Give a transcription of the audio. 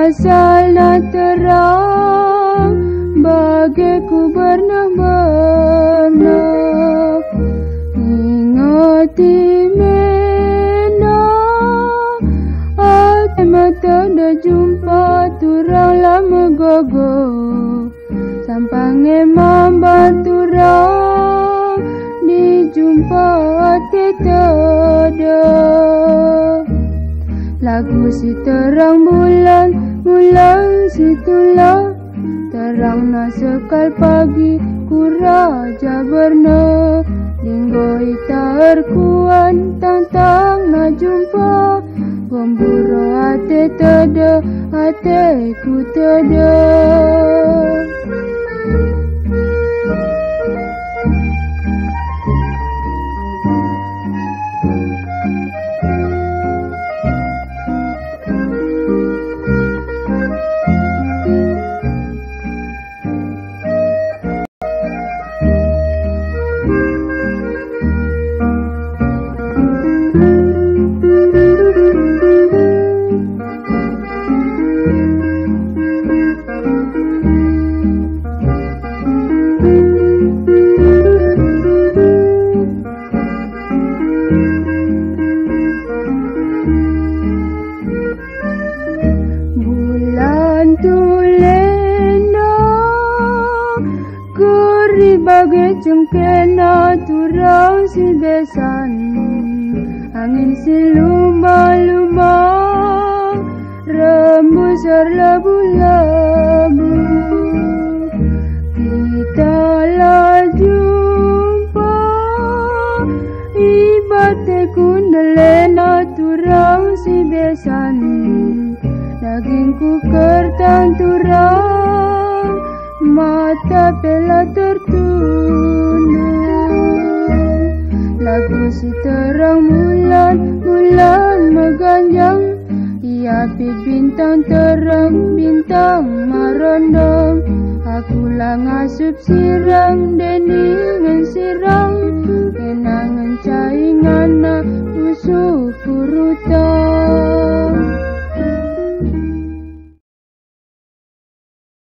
Na terang Bagiku bernah-bernah Ingati mena Hati mata dah jumpa Turang lama gogo Sampang emang baturang Dijumpa hati terdah Lagu si terang bulan, bulan si tulah Terang na sekal pagi, ku raja berna. Linggo ita erkuan, tang-tang na jumpa. Pemburu hati tada, hati ku tada bagai cengkena turang si besan. Angin si lumah-lumah Rembus serlebu-lebu Kita lah jumpa Ibate kundelena turang si besan Dagingku kertang turang Mata pela tertunduk. Lagu si terang bulan Bulan meganjang Iapi bintang terang Bintang marondong Aku lah ngasup sirang Deningan sirang Kenangan caingan Usuh kurutan